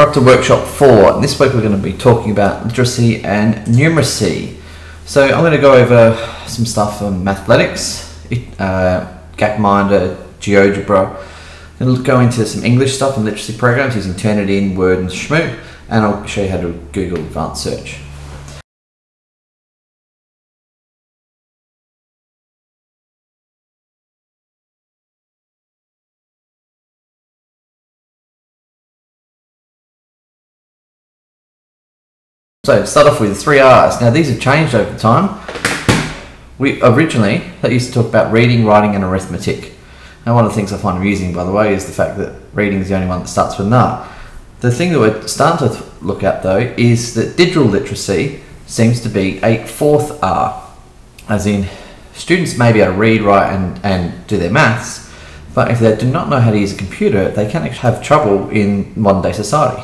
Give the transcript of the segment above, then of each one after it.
We're up to workshop four, and this week we're going to be talking about literacy and numeracy. So I'm going to go over some stuff from mathematics, uh, Gapminder, GeoGebra. I'll go into some English stuff and literacy programs using Turnitin, Word, and Shmoop, and I'll show you how to Google Advanced Search. So start off with three R's. Now these have changed over time. We originally they used to talk about reading, writing, and arithmetic. And one of the things I find amusing, by the way, is the fact that reading is the only one that starts with R. The thing that we're starting to look at though is that digital literacy seems to be a fourth R, as in students may be able to read, write, and, and do their maths, but if they do not know how to use a computer, they can actually have trouble in modern day society.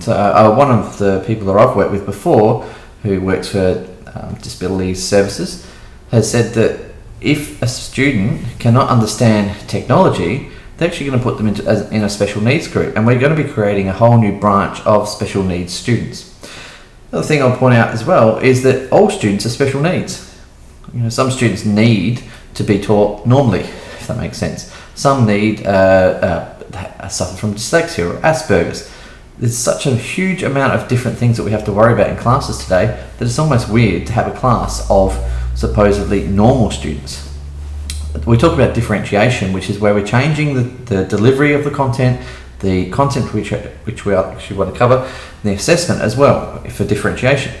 So uh, one of the people that I've worked with before, who works for um, disability services, has said that if a student cannot understand technology, they're actually going to put them into as, in a special needs group, and we're going to be creating a whole new branch of special needs students. Another thing I'll point out as well is that all students are special needs. You know, some students need to be taught normally, if that makes sense. Some need uh, uh, suffer from dyslexia or Asperger's there's such a huge amount of different things that we have to worry about in classes today that it's almost weird to have a class of supposedly normal students. We talk about differentiation, which is where we're changing the, the delivery of the content, the content which, which we actually want to cover, the assessment as well for differentiation.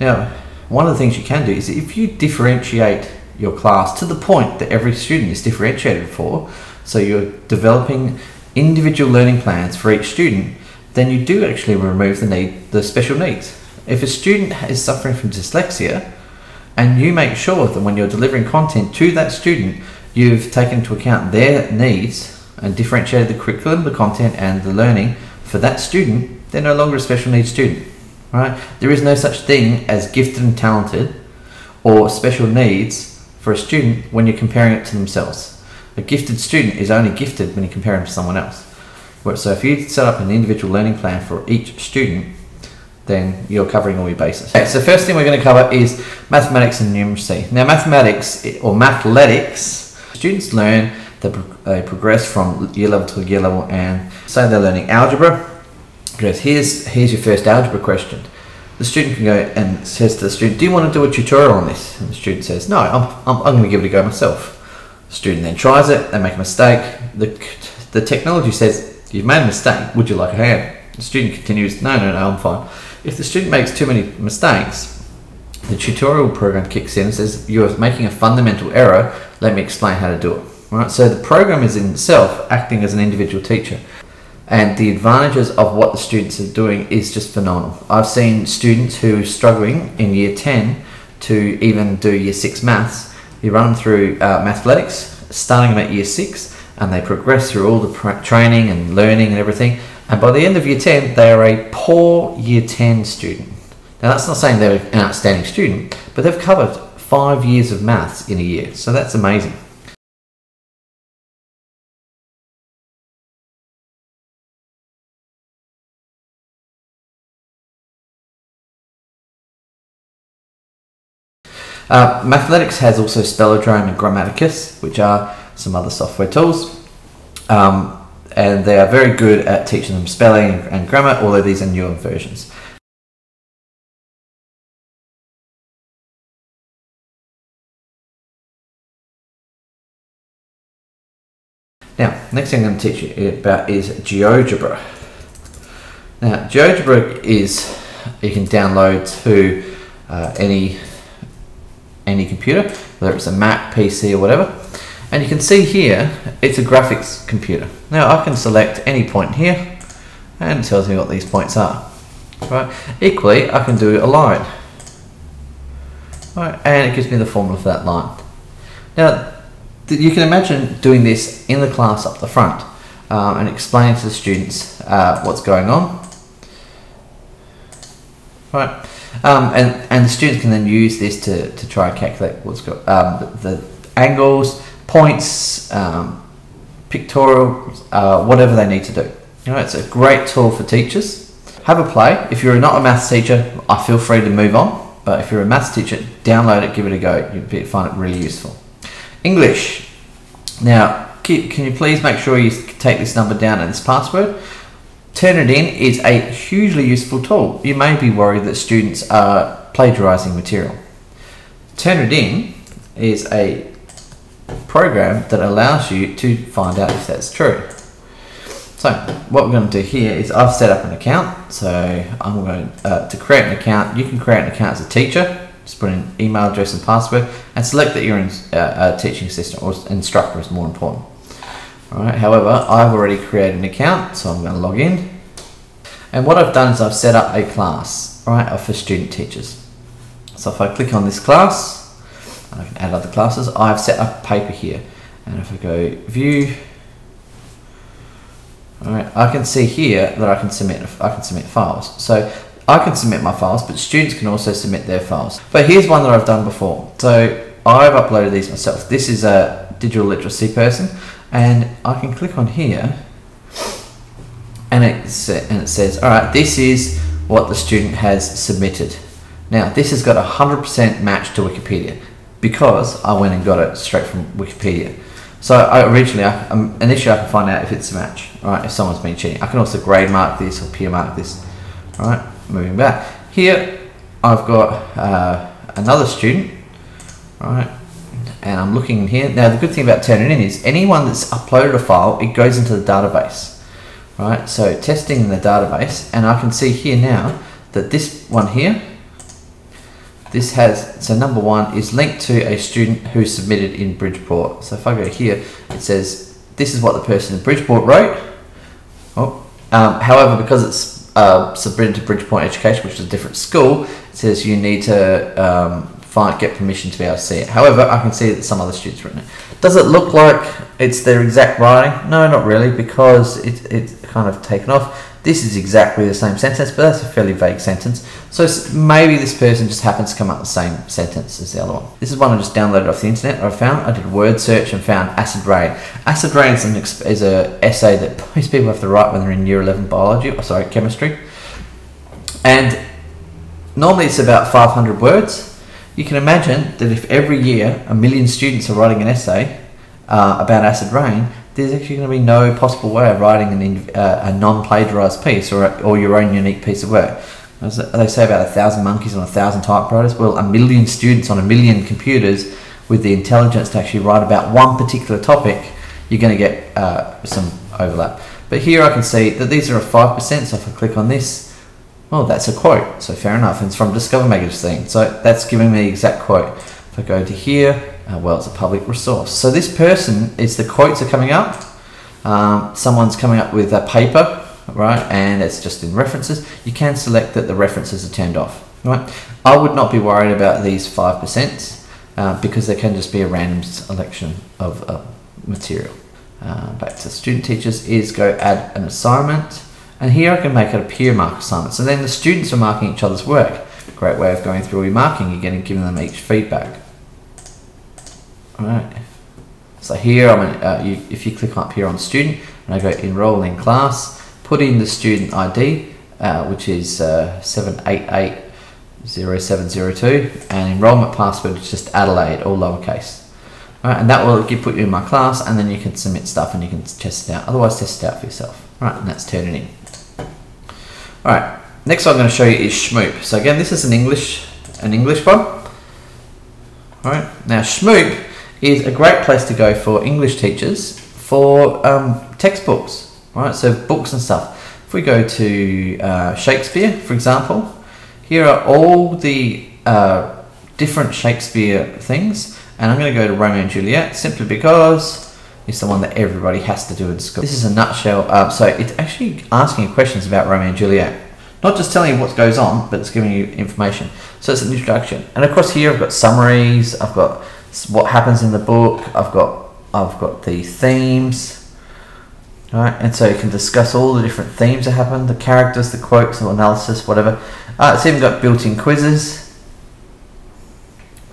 Now, one of the things you can do is if you differentiate your class to the point that every student is differentiated for, so you're developing individual learning plans for each student, then you do actually remove the need, the special needs. If a student is suffering from dyslexia, and you make sure that when you're delivering content to that student, you've taken into account their needs and differentiated the curriculum, the content, and the learning for that student, they're no longer a special needs student. Right? There is no such thing as gifted and talented or special needs for a student when you're comparing it to themselves. A gifted student is only gifted when you compare them to someone else. So if you set up an individual learning plan for each student, then you're covering all your bases. Okay, so first thing we're going to cover is mathematics and numeracy. Now mathematics or mathletics, students learn they, progress from year level to year level and say they're learning algebra. Here's here's your first algebra question. The student can go and says to the student, "Do you want to do a tutorial on this?" And the student says, "No, I'm, I'm, I'm going to give it a go myself." The student then tries it. They make a mistake. The the technology says You've made a mistake. Would you like a hand? The student continues, no, no, no, I'm fine. If the student makes too many mistakes, the tutorial program kicks in and says, you're making a fundamental error. Let me explain how to do it. Right? So the program is in itself acting as an individual teacher. And the advantages of what the students are doing is just phenomenal. I've seen students who are struggling in year 10 to even do year 6 maths. You run them through uh, starting them at year 6, and they progress through all the training and learning and everything. And by the end of year 10, they are a poor year 10 student. Now, that's not saying they're an outstanding student, but they've covered five years of maths in a year. So that's amazing. Uh, Mathletics has also Spellodrome and Grammatikus, which are some other software tools. Um, and they are very good at teaching them spelling and grammar, although these are newer versions. Now, next thing I'm going to teach you about is GeoGebra. Now, GeoGebra is you can download to uh, any any computer, whether it's a Mac, PC, or whatever. And you can see here, it's a graphics computer. Now I can select any point here, and it tells me what these points are. Right. Equally, I can do a line. Right, and it gives me the formula for that line. Now, you can imagine doing this in the class up the front um, and explaining to the students uh, what's going on. Right, um, and and the students can then use this to, to try and calculate what's got um, the, the angles, points, um, pictorial, uh, whatever they need to do. You know, it's a great tool for teachers. have a play. If you're not a maths teacher, I feel free to move on. But if you're a maths teacher, download it, give it a go. You'll find it really useful. English. Now, can you please make sure you take this number down and this password? Turnitin is a hugely useful tool. You may be worried that students are plagiarizing material. Turnitin is a program that allows you to find out if that's true. So what we're going to do here is I've set up an account. So I'm going uh, to create an account. You can create an account as a teacher. Just put in email address and password and select that you're in, uh, a teaching assistant or instructor is more important. All right. However, I've already created an account, so I'm going to log in. And what I've done is I've set up a class, right, for student teachers. So if I click on this class, and I can add other classes, I've set up paper here. And if I go view, all right, I can see here that I can submit I can submit files. So I can submit my files, but students can also submit their files. But here's one that I've done before. So I've uploaded these myself. This is a digital literacy person, and I can click on here, and it and it says, all right, this is what the student has submitted. Now this has got a hundred percent match to Wikipedia because I went and got it straight from Wikipedia. So I, originally, I, um, initially I can find out if it's a match, right? If someone's been cheating. I can also grade mark this or peer mark this, right? Moving back. Here, I've got uh, another student, right? And I'm looking in here. Now the good thing about Turnitin is anyone that's uploaded a file, it goes into the database, right? So testing in the database, and I can see here now that this one here, this has, so number one is linked to a student who submitted in Bridgeport. So if I go here, it says, this is what the person in Bridgeport wrote. Oh, um, however, because it's uh, submitted to Bridgeport Education, which is a different school, it says you need to um, find, get permission to be able to see it. However, I can see that some other students written it. Does it look like it's their exact writing? No, not really, because it, it's kind of taken off. This is exactly the same sentence, but that's a fairly vague sentence. So maybe this person just happens to come up with the same sentence as the other one. This is one I just downloaded off the internet. I found I did word search and found acid rain. Acid rain is an is a essay that most people have to write when they're in year eleven biology. Or sorry, chemistry. And normally it's about 500 words. You can imagine that if every year a million students are writing an essay uh, about acid rain, there's actually going to be no possible way of writing an, uh, a non-plagiarized piece or, or your own unique piece of work. As they say about a thousand monkeys on a thousand typewriters, well, a million students on a million computers with the intelligence to actually write about one particular topic, you're going to get uh, some overlap. But here I can see that these are a 5%, so if I click on this, well, that's a quote, so fair enough. And it's from Discover Magazine, so that's giving me the exact quote. If I go to here, uh, well, it's a public resource. So this person, is the quotes are coming up. Um, someone's coming up with a paper, right, and it's just in references. You can select that the references are turned off, right. I would not be worried about these five percent uh, because they can just be a random selection of uh, material. Uh, back to student teachers is go add an assignment, and here I can make it a peer mark assignment. So then the students are marking each other's work. Great way of going through your marking. You're getting giving them each feedback. Alright. So here, I'm uh, you, if you click up here on student, and I go enroll in class, put in the student ID, uh, which is uh, 7880702, and enrollment password is just Adelaide, all lowercase. Alright, and that will get put you in my class, and then you can submit stuff and you can test it out. Otherwise, test it out for yourself. Alright, and that's in. Alright, next one I'm going to show you is Shmoop. So again, this is an English, an English one. Alright, now Shmoop is a great place to go for English teachers for um, textbooks, right? So books and stuff. If we go to uh, Shakespeare, for example, here are all the uh, different Shakespeare things, and I'm going to go to Romeo and Juliet simply because it's the one that everybody has to do in school. This is a nutshell. Uh, so it's actually asking questions about Romeo and Juliet. Not just telling you what goes on, but it's giving you information. So it's an introduction. And of course here I've got summaries, I've got what happens in the book. I've got I've got the themes, right? And so you can discuss all the different themes that happen, the characters, the quotes, the analysis, whatever. Uh, it's even got built-in quizzes.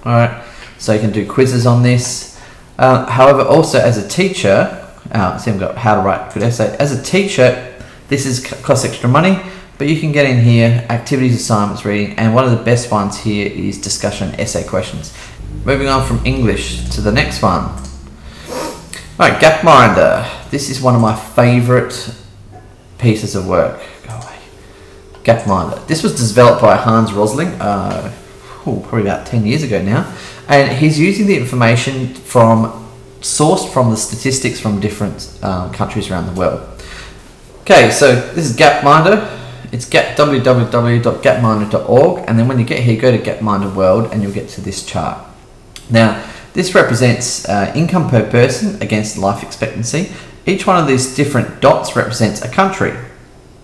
All right, so you can do quizzes on this. Uh, however, also as a teacher, uh, it's even got how to write a good essay. As a teacher, this is costs extra money, But you can get in here activities, assignments, reading, and one of the best ones here is discussion essay questions. Moving on from English to the next one. Alright, Gapminder. This is one of my favourite pieces of work. Go away. Gapminder. This was developed by Hans Rosling, uh, probably about 10 years ago now, and he's using the information from sourced from the statistics from different um, countries around the world. Okay, so this is Gapminder. It's gap, www.gapminder.org, and then when you get here, go to Gapminder World, and you'll get to this chart. Now, this represents uh, income per person against life expectancy. Each one of these different dots represents a country.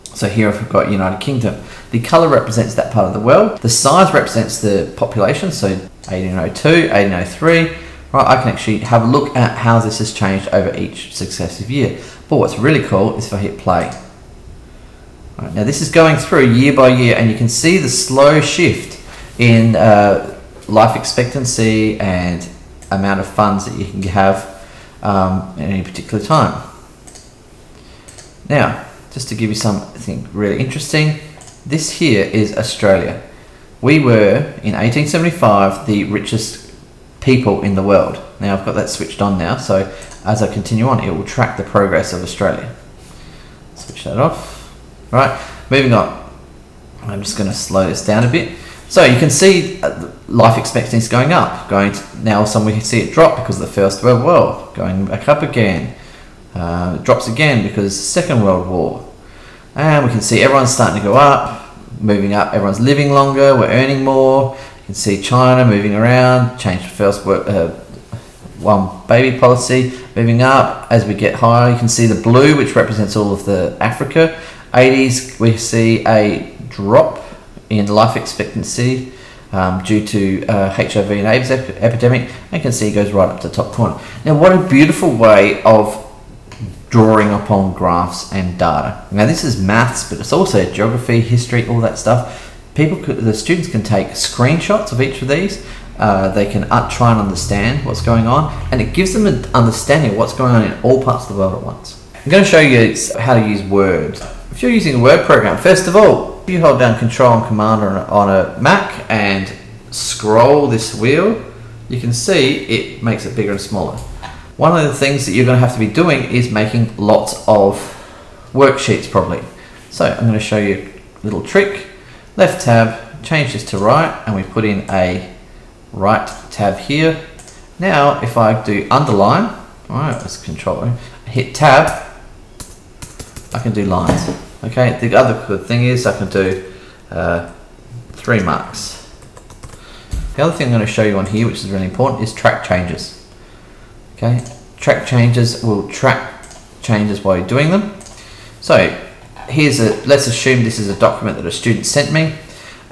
So here I've got United Kingdom. The colour represents that part of the world. The size represents the population, so 1802, 1803. Right, I can actually have a look at how this has changed over each successive year. But what's really cool is if I hit play. Right, now this is going through year by year and you can see the slow shift in uh, life expectancy and amount of funds that you can have um, at any particular time. Now, just to give you something really interesting, this here is Australia. We were, in 1875, the richest people in the world. Now I've got that switched on now, so as I continue on, it will track the progress of Australia. Switch that off. Right, moving on. I'm just going to slow this down a bit. So you can see uh, life expectancy is going up. Going to, now, some we can see it drop because of the First World War. Going back up again. Uh, it drops again because Second World War. And we can see everyone's starting to go up, moving up. Everyone's living longer. We're earning more. You can see China moving around. Change the first work, uh, one baby policy moving up as we get higher. You can see the blue, which represents all of the Africa. 80s, we see a drop in life expectancy um, due to uh, HIV and AIDS ep- epidemic. And can see it goes right up to the top corner. Now, what a beautiful way of drawing upon graphs and data. Now, this is maths, but it's also geography, history, all that stuff. People, could, the students can take screenshots of each of these. Uh, they can try and understand what's going on, and it gives them an understanding of what's going on in all parts of the world at once. I'm going to show you how to use Word. If you're using a Word program, first of all, you hold down Control and Command on a, on a Mac and scroll this wheel, you can see it makes it bigger and smaller. One of the things that you're going to have to be doing is making lots of worksheets probably. So I'm going to show you a little trick. Left tab, change this to right, and we put in a right tab here. Now, if I do underline, all right, let's control, hit tab, I can do lines. Okay, the other good thing is I can do uh, three marks. The other thing I'm going to show you on here, which is really important, is track changes. Okay, track changes will track changes while you're doing them. So here's a, let's assume this is a document that a student sent me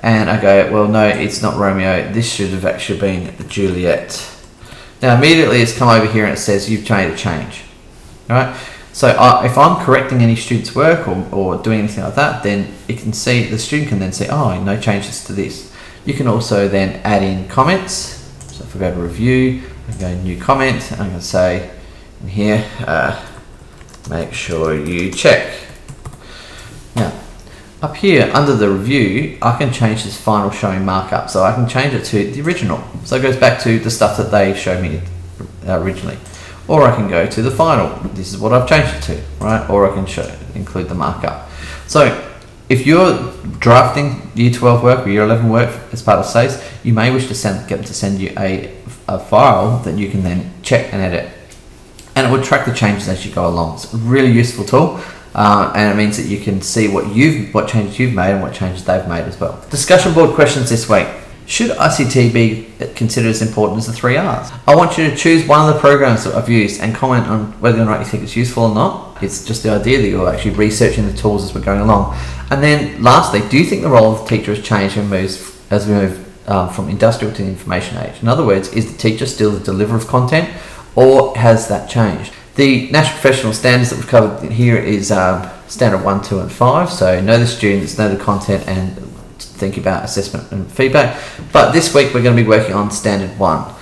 and I go, well, no, it's not Romeo. This should have actually been Juliet. Now immediately it's come over here and it says you've made a change. All right. So uh, if I'm correcting any student's work or, or doing anything like that, then it can see the student can then say, oh, no changes to this. You can also then add in comments. So if I go to review, I go new comment. I'm going to say in here, uh, make sure you check. Now, up here under the review, I can change this final showing markup. So I can change it to the original. So it goes back to the stuff that they showed me originally or I can go to the final. This is what I've changed it to, right? Or I can show, include the markup. So if you're drafting Year 12 work or Year 11 work as part of SACE, you may wish to send, get them to send you a, a file that you can then check and edit. And it will track the changes as you go along. It's a really useful tool. Uh, and it means that you can see what you've, what changes you've made and what changes they've made as well. Discussion board questions this week. Should ICT be considered as important as the three R's? I want you to choose one of the programs that I've used and comment on whether or not you think it's useful or not. It's just the idea that you're actually researching the tools as we're going along. And then lastly, do you think the role of the teacher has changed and moves as we move um, from industrial to the information age? In other words, is the teacher still the deliverer of content or has that changed? The national professional standards that we've covered here is um, standard 1, 2 and 5. So know the students, know the content and think about assessment and feedback. But this week we're going to be working on standard one.